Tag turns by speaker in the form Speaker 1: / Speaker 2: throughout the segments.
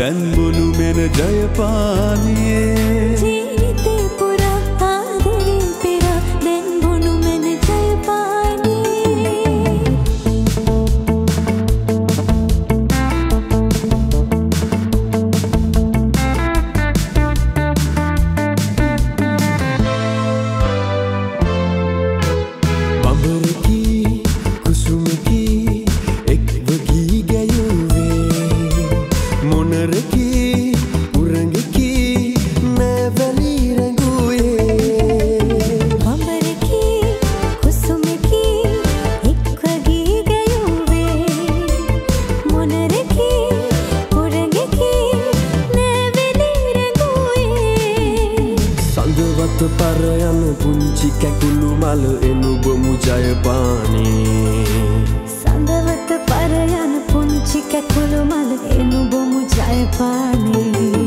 Speaker 1: පෙරා දැන් බොනු මෙන ජයපානියේ සඳවත පර යන පුංචි කැකුළු මල එනුබමු ජයපානේ
Speaker 2: සඳවත පර යන පුංචි කැකුළු මල එනු බොමු ජයපානේ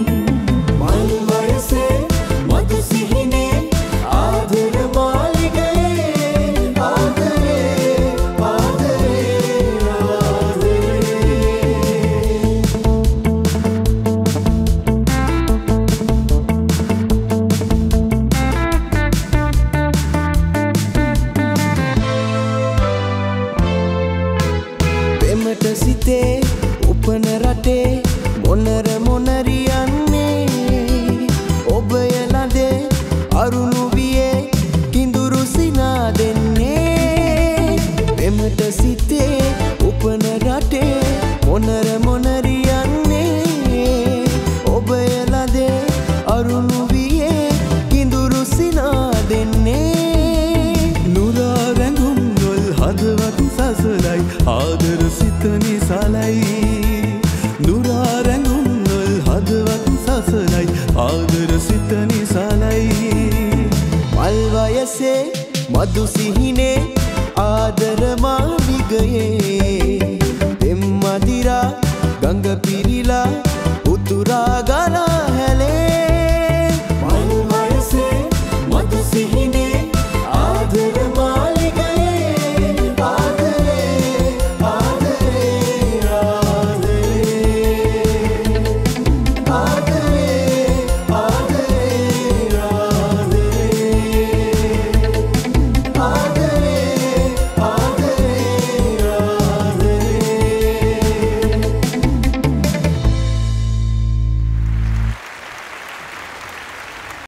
Speaker 1: පෙමට සිතේ උපන රටේ මොනර මොනරියන්නේ ඔබ යලදේ අරුණු වියේ කිඳුරු සිනා දෙන්නේ. පෙමට සිතේ උපන රටේ මොනර මොනරියන්නේ ඔබ යලදේ අරුණු වියේ කිඳුරු සිනා දෙන්නේ. නුරා රැඟුම් නොල් හදවත් සසලයි ආදර සිත සතනි සලයි දුරාරැඟුම්වල් හදවත් සසලයි. ආදර සිතනි සලයි මල්වයසේ මදුසිහිනේ ආදරමා විගයේ